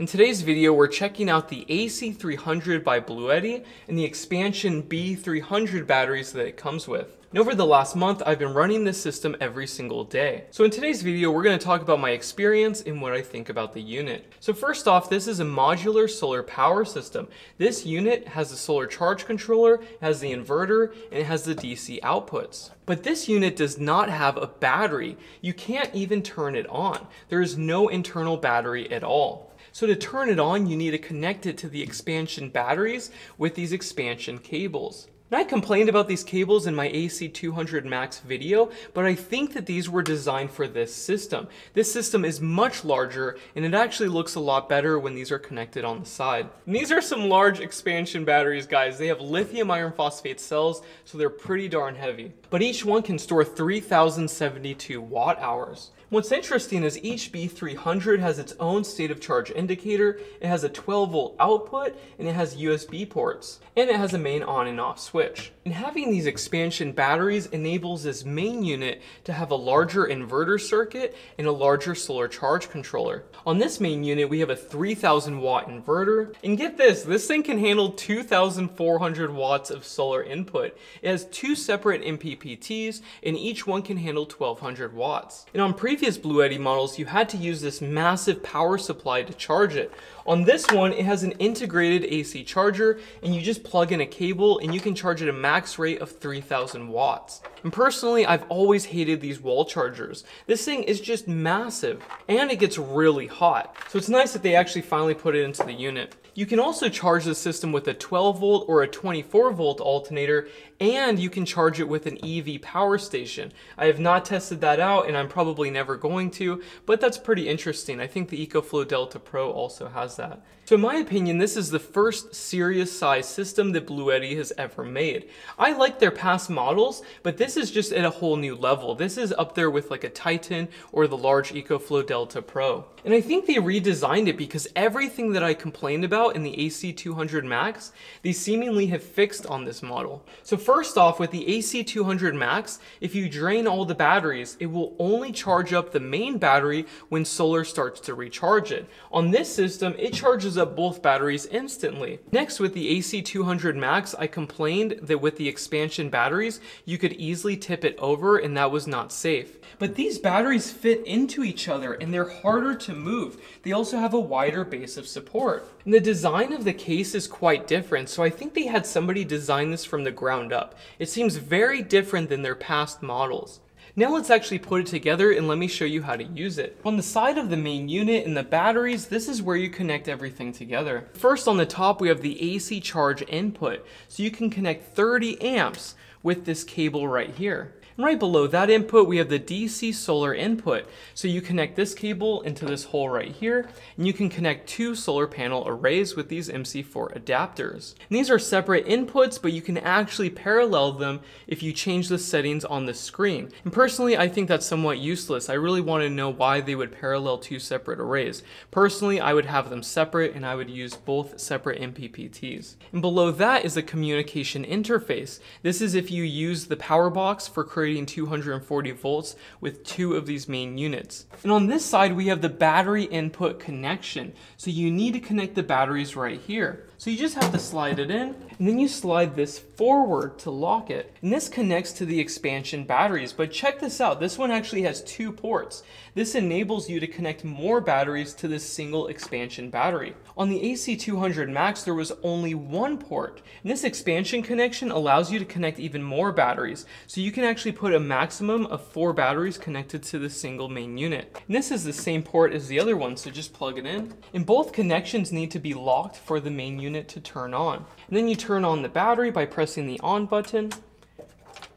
In today's video, we're checking out the AC300 by Bluetti and the expansion B300 batteries that it comes with. And over the last month, I've been running this system every single day. So in today's video, we're gonna talk about my experience and what I think about the unit. So first off, this is a modular solar power system. This unit has a solar charge controller, has the inverter, and it has the DC outputs. But this unit does not have a battery. You can't even turn it on. There is no internal battery at all. So to turn it on, you need to connect it to the expansion batteries with these expansion cables. And I complained about these cables in my AC200 Max video, but I think that these were designed for this system. This system is much larger, and it actually looks a lot better when these are connected on the side. And these are some large expansion batteries, guys. They have lithium iron phosphate cells, so they're pretty darn heavy. But each one can store 3072 watt hours. What's interesting is each B300 has its own state of charge indicator, it has a 12 volt output, and it has USB ports, and it has a main on and off switch. And having these expansion batteries enables this main unit to have a larger inverter circuit and a larger solar charge controller. On this main unit, we have a 3000 watt inverter, and get this, this thing can handle 2400 watts of solar input. It has two separate MPPTs, and each one can handle 1200 watts. And on previous previous Bluetti models, you had to use this massive power supply to charge it. On this one, it has an integrated AC charger, and you just plug in a cable and you can charge at a max rate of 3000 watts. And personally, I've always hated these wall chargers. This thing is just massive, and it gets really hot. So it's nice that they actually finally put it into the unit. You can also charge the system with a 12 volt or a 24 volt alternator and you can charge it with an EV power station. I have not tested that out and I'm probably never going to, but that's pretty interesting. I think the EcoFlow Delta Pro also has that. So in my opinion, this is the first serious size system that Bluetti has ever made. I like their past models, but this is just at a whole new level. This is up there with like a Titan or the large EcoFlow Delta Pro. And I think they redesigned it because everything that I complained about in the AC200 Max, they seemingly have fixed on this model. So first off, with the AC200 Max, if you drain all the batteries, it will only charge up the main battery when solar starts to recharge it. On this system, it charges up both batteries instantly. Next, with the AC200 Max, I complained that with the expansion batteries, you could easily tip it over and that was not safe. But these batteries fit into each other and they're harder to move. They also have a wider base of support. And the design of the case is quite different, so I think they had somebody design this from the ground up. It seems very different than their past models. Now let's actually put it together and let me show you how to use it. On the side of the main unit and the batteries, this is where you connect everything together. First on the top, we have the AC charge input. So you can connect 30 amps with this cable right here. Right below that input, we have the DC solar input. So you connect this cable into this hole right here, and you can connect two solar panel arrays with these MC4 adapters. And these are separate inputs, but you can actually parallel them if you change the settings on the screen. And personally, I think that's somewhat useless. I really want to know why they would parallel two separate arrays. Personally, I would have them separate and I would use both separate MPPTs. And below that is a communication interface. This is if you use the power box for creating 240 volts with two of these main units. And on this side, we have the battery input connection. So you need to connect the batteries right here. So you just have to slide it in, and then you slide this forward to lock it. And this connects to the expansion batteries, but check this out. This one actually has two ports. This enables you to connect more batteries to this single expansion battery. On the AC200 Max, there was only one port. And this expansion connection allows you to connect even more batteries. So you can actually put a maximum of four batteries connected to the single main unit. And this is the same port as the other one, so just plug it in. And both connections need to be locked for the main unit to turn on. And then you turn on the battery by pressing the on button,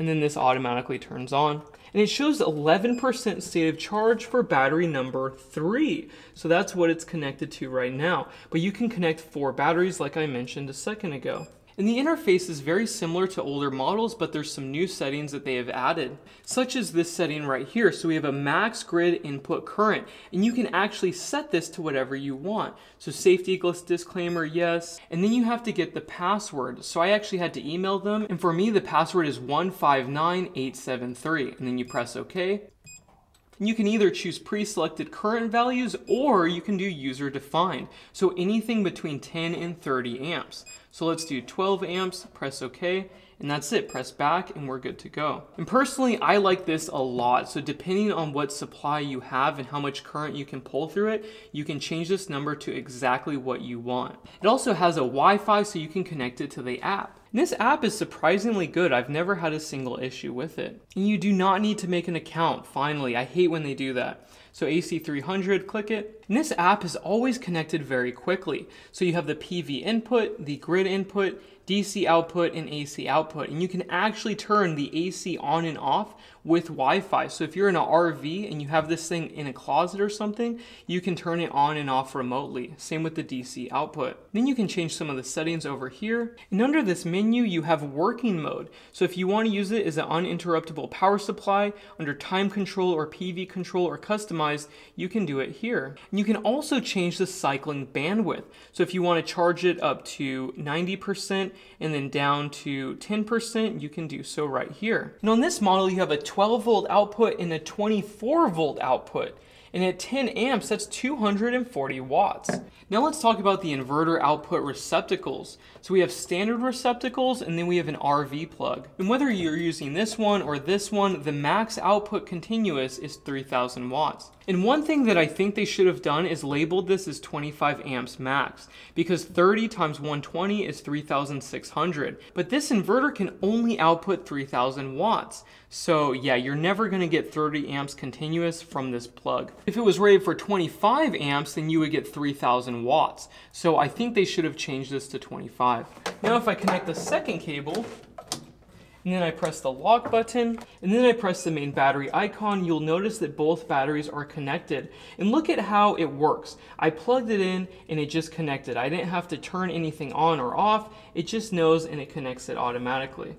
and then this automatically turns on. And it shows 11% state of charge for battery number three. So that's what it's connected to right now. But you can connect four batteries like I mentioned a second ago. And the interface is very similar to older models, but there's some new settings that they have added, such as this setting right here. So we have a max grid input current, and you can actually set this to whatever you want. So safety equals disclaimer, yes. And then you have to get the password. So I actually had to email them, and for me, the password is 159873, and then you press OK. And you can either choose pre-selected current values or you can do user defined. So anything between 10 and 30 amps. So let's do 12 amps, press OK, and that's it. Press back and we're good to go. And personally, I like this a lot. So depending on what supply you have and how much current you can pull through it, you can change this number to exactly what you want. It also has a Wi-Fi so you can connect it to the app. This app is surprisingly good. I've never had a single issue with it. And you do not need to make an account, finally. I hate when they do that. So AC300, click it. And this app is always connected very quickly. So you have the PV input, the grid input, DC output and AC output. And you can actually turn the AC on and off with Wi-Fi. So if you're in an RV and you have this thing in a closet or something, you can turn it on and off remotely. Same with the DC output. Then you can change some of the settings over here. And under this menu, you have working mode. So if you want to use it as an uninterruptible power supply under time control or PV control or customized, you can do it here. And you can also change the cycling bandwidth. So if you want to charge it up to 90% and then down to 10%, you can do so right here. Now on this model, you have a 12 volt output and a 24 volt output. And at 10 amps, that's 240 watts. Now let's talk about the inverter output receptacles. So we have standard receptacles and then we have an RV plug. And whether you're using this one or this one, the max output continuous is 3000 watts. And one thing that I think they should have done is labeled this as 25 amps max because 30 times 120 is 3600. But this inverter can only output 3000 watts. So yeah, you're never gonna get 30 amps continuous from this plug. If it was rated for 25 amps, then you would get 3000 watts. So I think they should have changed this to 25. Now if I connect the second cable, and then I press the lock button, and then I press the main battery icon, you'll notice that both batteries are connected. And look at how it works. I plugged it in and it just connected. I didn't have to turn anything on or off. It just knows and it connects it automatically.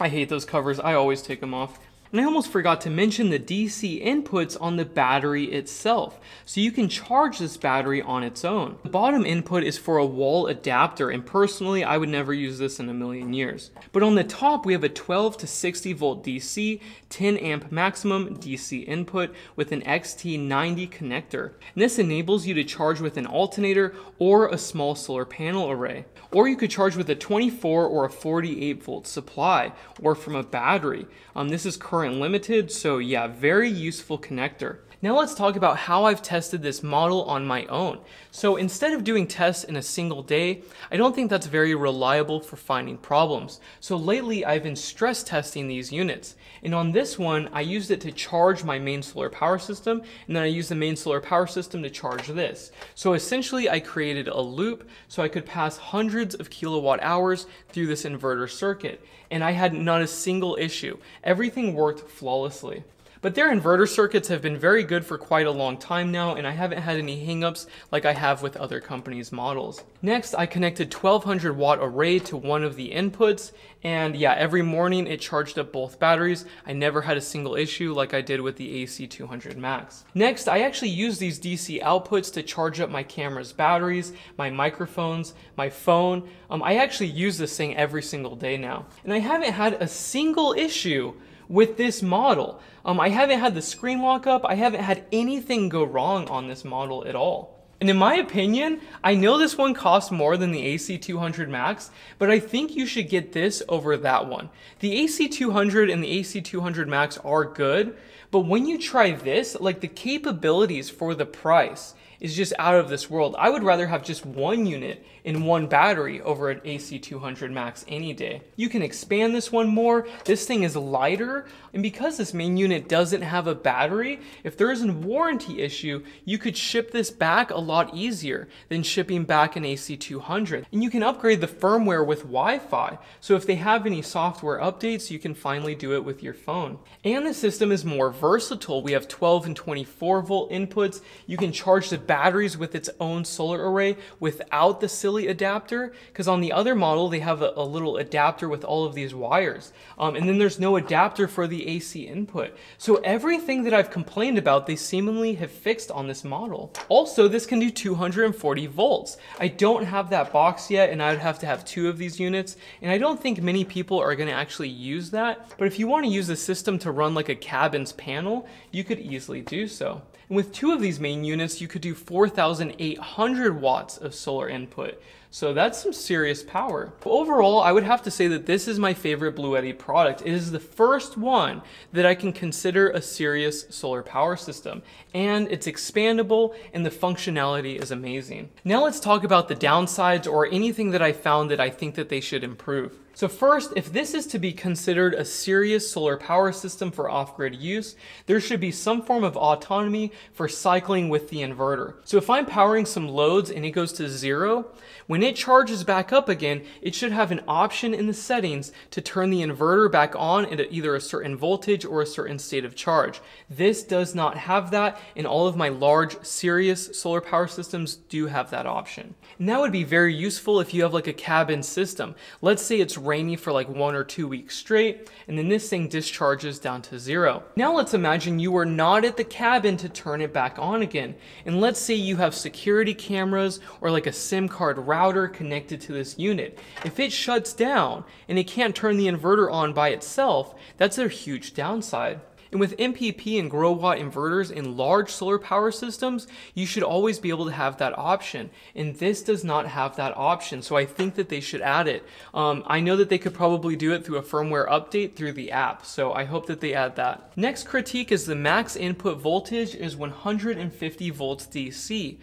I hate those covers. I always take them off. And I almost forgot to mention the DC inputs on the battery itself. So you can charge this battery on its own. The bottom input is for a wall adapter and personally I would never use this in a million years. But on the top we have a 12 to 60 volt DC, 10 amp maximum DC input with an XT90 connector. And this enables you to charge with an alternator or a small solar panel array. Or you could charge with a 24 or a 48 volt supply or from a battery. Um, this is current current limited, so yeah, very useful connector. Now let's talk about how I've tested this model on my own. So instead of doing tests in a single day, I don't think that's very reliable for finding problems. So lately I've been stress testing these units. And on this one, I used it to charge my main solar power system, and then I used the main solar power system to charge this. So essentially I created a loop so I could pass hundreds of kilowatt hours through this inverter circuit. And I had not a single issue. Everything worked flawlessly. But their inverter circuits have been very good for quite a long time now, and I haven't had any hangups like I have with other companies' models. Next, I connected 1200 watt array to one of the inputs, and yeah, every morning it charged up both batteries. I never had a single issue like I did with the AC200 Max. Next, I actually used these DC outputs to charge up my camera's batteries, my microphones, my phone. Um, I actually use this thing every single day now. And I haven't had a single issue with this model. Um, I haven't had the screen lock up. I haven't had anything go wrong on this model at all. And in my opinion, I know this one costs more than the AC200 Max, but I think you should get this over that one. The AC200 and the AC200 Max are good, but when you try this, like the capabilities for the price, is just out of this world. I would rather have just one unit in one battery over an AC200 Max any day. You can expand this one more. This thing is lighter. And because this main unit doesn't have a battery, if there is a warranty issue, you could ship this back a lot easier than shipping back an AC200. And you can upgrade the firmware with Wi-Fi. So if they have any software updates, you can finally do it with your phone. And the system is more versatile. We have 12 and 24 volt inputs. You can charge the batteries with its own solar array without the silly adapter, because on the other model, they have a, a, little adapter with all of these wires. Um, and then there's no adapter for the AC input. So everything that I've complained about, they seemingly have fixed on this model. Also, this can do 240 volts. I don't have that box yet, and I'd have to have two of these units, and I don't think many people are gonna actually use that. But if you wanna use the system to run like a cabin's panel, you could easily do so. And with two of these main units, you could do 4,800 watts of solar input. So that's some serious power. Overall, I would have to say that this is my favorite Blue Bluetti product. It is the first one that I can consider a serious solar power system. And it's expandable and the functionality is amazing. Now let's talk about the downsides or anything that I found that I think that they should improve. So first, if this is to be considered a serious solar power system for off-grid use, there should be some form of autonomy for cycling with the inverter. So if I'm powering some loads and it goes to zero, when it charges back up again, it should have an option in the settings to turn the inverter back on at either a certain voltage or a certain state of charge. This does not have that, and all of my large, serious solar power systems do have that option. And that would be very useful if you have like a cabin system. Let's say it's rainy for like one or two weeks straight, and then this thing discharges down to zero. Now let's imagine you are not at the cabin to turn it back on again. And let's say you have security cameras or like a SIM card router connected to this unit. If it shuts down and it can't turn the inverter on by itself, that's a huge downside. And with MPP and Growatt inverters in large solar power systems, you should always be able to have that option. And this does not have that option, so I think that they should add it. Um, I know that they could probably do it through a firmware update through the app, so I hope that they add that. Next critique is the max input voltage is 150 volts DC.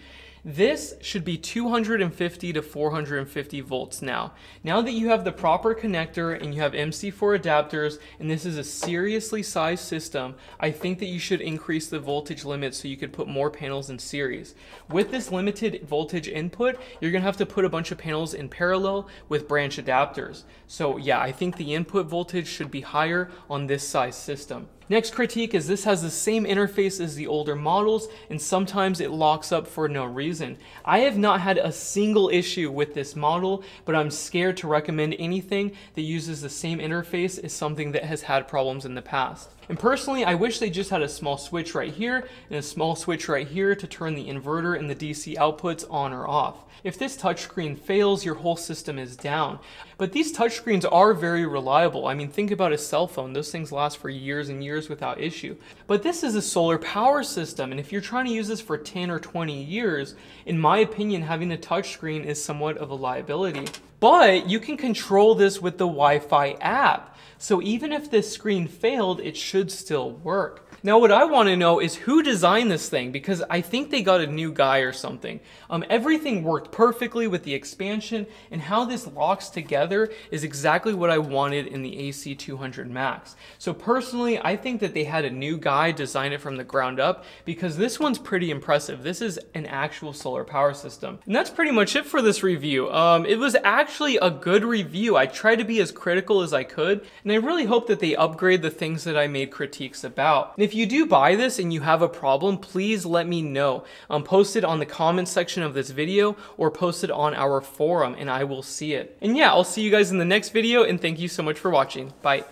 This should be 250 to 450 volts now. Now that you have the proper connector and you have MC4 adapters and this is a seriously sized system, I think that you should increase the voltage limit so you could put more panels in series. With this limited voltage input, you're gonna have to put a bunch of panels in parallel with branch adapters. So yeah, I think the input voltage should be higher on this size system. Next critique is this has the same interface as the older models and sometimes it locks up for no reason. I have not had a single issue with this model, but I'm scared to recommend anything that uses the same interface as something that has had problems in the past. And personally, I wish they just had a small switch right here and a small switch right here to turn the inverter and the DC outputs on or off. If this touchscreen fails, your whole system is down. But these touchscreens are very reliable. I mean, think about a cell phone. Those things last for years and years without issue. But this is a solar power system, and if you're trying to use this for 10 or 20 years, in my opinion, having a touchscreen is somewhat of a liability. But you can control this with the Wi-Fi app. So even if this screen failed, it should still work. Now what I want to know is who designed this thing because I think they got a new guy or something. Um, everything worked perfectly with the expansion and how this locks together is exactly what I wanted in the AC200 Max. So personally, I think that they had a new guy design it from the ground up because this one's pretty impressive. This is an actual solar power system. And that's pretty much it for this review. Um, it was actually a good review. I tried to be as critical as I could and I really hope that they upgrade the things that I made critiques about. And if you do buy this and you have a problem, please let me know. Um, post it on the comment section of this video or post it on our forum and I will see it. And yeah, I'll see you guys in the next video and thank you so much for watching. Bye.